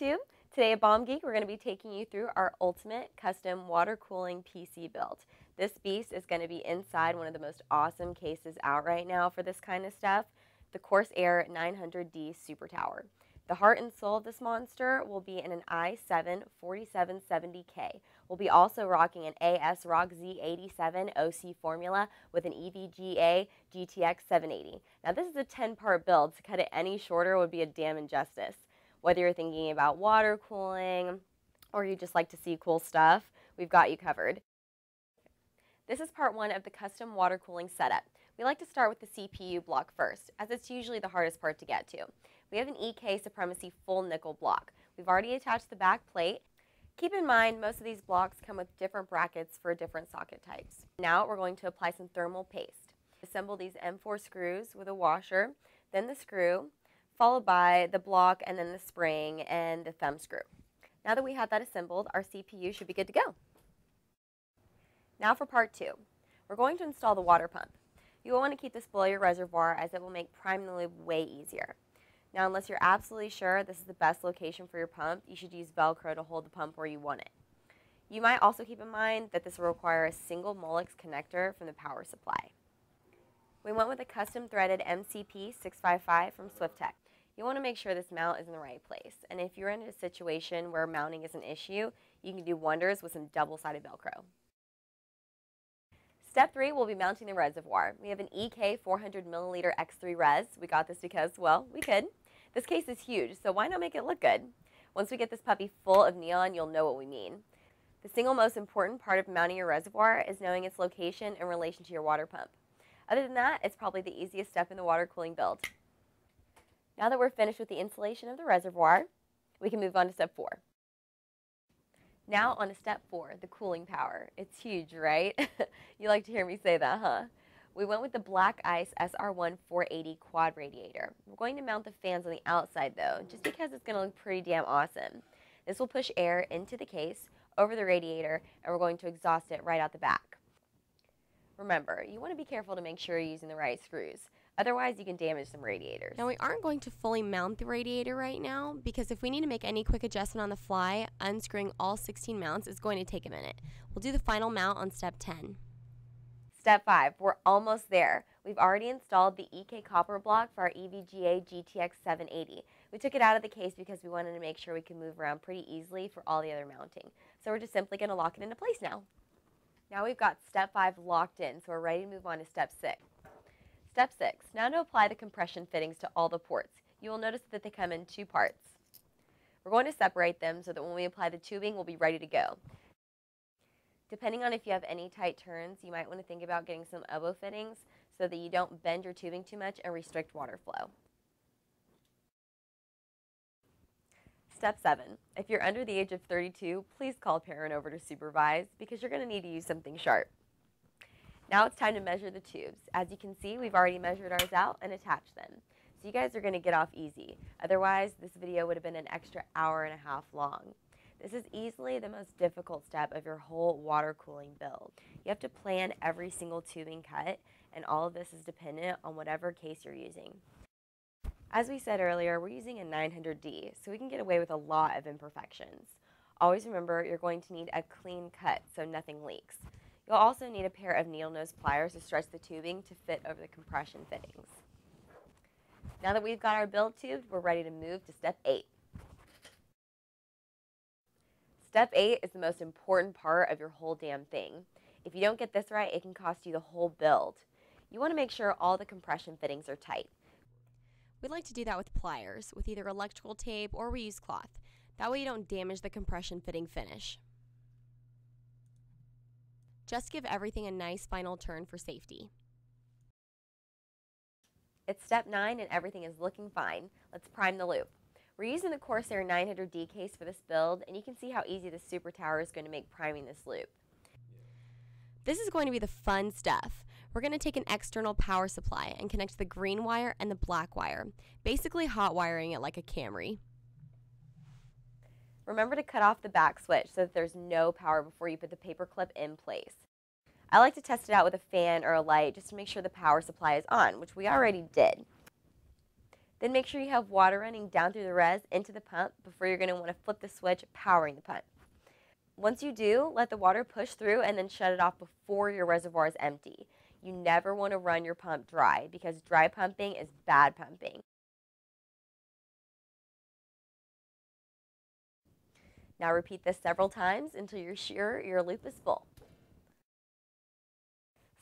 YouTube. Today at Bomb Geek, we're going to be taking you through our ultimate custom water cooling PC build. This beast is going to be inside one of the most awesome cases out right now for this kind of stuff, the Corsair 900D Super Tower. The heart and soul of this monster will be in an i7 4770K. We'll be also rocking an ASRock Z87 OC formula with an EVGA GTX 780. Now this is a 10-part build. To cut it any shorter would be a damn injustice. Whether you're thinking about water cooling or you just like to see cool stuff, we've got you covered. This is part one of the custom water cooling setup. We like to start with the CPU block first, as it's usually the hardest part to get to. We have an EK Supremacy full nickel block. We've already attached the back plate. Keep in mind, most of these blocks come with different brackets for different socket types. Now we're going to apply some thermal paste. Assemble these M4 screws with a washer, then the screw, followed by the block and then the spring and the thumb screw. Now that we have that assembled, our CPU should be good to go. Now for part two. We're going to install the water pump. You will want to keep this below your reservoir as it will make priming the loop way easier. Now, unless you're absolutely sure this is the best location for your pump, you should use Velcro to hold the pump where you want it. You might also keep in mind that this will require a single Molex connector from the power supply. We went with a custom threaded MCP 655 from Swiftech. You want to make sure this mount is in the right place. And if you're in a situation where mounting is an issue, you can do wonders with some double-sided Velcro. Step three, we'll be mounting the reservoir. We have an EK 400 milliliter X3 res. We got this because, well, we could. This case is huge, so why not make it look good? Once we get this puppy full of neon, you'll know what we mean. The single most important part of mounting your reservoir is knowing its location in relation to your water pump. Other than that, it's probably the easiest step in the water cooling build. Now that we're finished with the installation of the reservoir, we can move on to step four. Now on to step four, the cooling power. It's huge, right? you like to hear me say that, huh? We went with the Black Ice SR1 480 quad radiator. We're going to mount the fans on the outside though, just because it's going to look pretty damn awesome. This will push air into the case, over the radiator, and we're going to exhaust it right out the back. Remember, you want to be careful to make sure you're using the right screws. Otherwise, you can damage some radiators. Now, we aren't going to fully mount the radiator right now because if we need to make any quick adjustment on the fly, unscrewing all 16 mounts is going to take a minute. We'll do the final mount on step 10. Step 5, we're almost there. We've already installed the EK copper block for our EVGA GTX 780. We took it out of the case because we wanted to make sure we could move around pretty easily for all the other mounting. So we're just simply going to lock it into place now. Now we've got step 5 locked in, so we're ready to move on to step 6. Step 6. Now to apply the compression fittings to all the ports. You will notice that they come in two parts. We're going to separate them so that when we apply the tubing, we'll be ready to go. Depending on if you have any tight turns, you might want to think about getting some elbow fittings so that you don't bend your tubing too much and restrict water flow. Step 7. If you're under the age of 32, please call a parent over to supervise because you're going to need to use something sharp. Now it's time to measure the tubes. As you can see, we've already measured ours out and attached them. So you guys are going to get off easy. Otherwise, this video would have been an extra hour and a half long. This is easily the most difficult step of your whole water cooling build. You have to plan every single tubing cut, and all of this is dependent on whatever case you're using. As we said earlier, we're using a 900D, so we can get away with a lot of imperfections. Always remember, you're going to need a clean cut so nothing leaks. You'll also need a pair of needle nose pliers to stretch the tubing to fit over the compression fittings. Now that we've got our build tubed, we're ready to move to step 8. Step 8 is the most important part of your whole damn thing. If you don't get this right, it can cost you the whole build. You want to make sure all the compression fittings are tight. We like to do that with pliers, with either electrical tape or we use cloth. That way you don't damage the compression fitting finish. Just give everything a nice final turn for safety. It's step 9 and everything is looking fine. Let's prime the loop. We're using the Corsair 900D case for this build and you can see how easy the Super Tower is going to make priming this loop. This is going to be the fun stuff. We're going to take an external power supply and connect the green wire and the black wire, basically hot wiring it like a Camry. Remember to cut off the back switch so that there's no power before you put the paper clip in place. I like to test it out with a fan or a light just to make sure the power supply is on, which we already did. Then make sure you have water running down through the res into the pump before you're going to want to flip the switch powering the pump. Once you do, let the water push through and then shut it off before your reservoir is empty. You never want to run your pump dry because dry pumping is bad pumping. Now repeat this several times until you're sure your loop is full.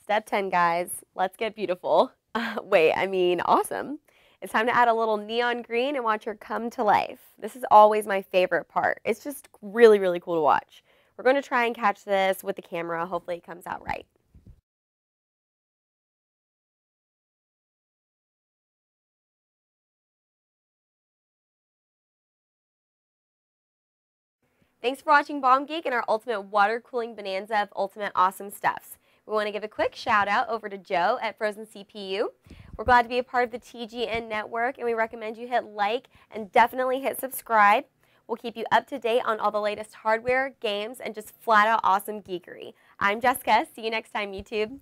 Step 10, guys. Let's get beautiful. Wait, I mean, awesome. It's time to add a little neon green and watch her come to life. This is always my favorite part. It's just really, really cool to watch. We're going to try and catch this with the camera. Hopefully it comes out right. Thanks for watching Bomb Geek and our ultimate water cooling bonanza of ultimate awesome stuffs. We want to give a quick shout out over to Joe at Frozen CPU. We're glad to be a part of the TGN network and we recommend you hit like and definitely hit subscribe. We'll keep you up to date on all the latest hardware, games, and just flat out awesome geekery. I'm Jessica. See you next time, YouTube.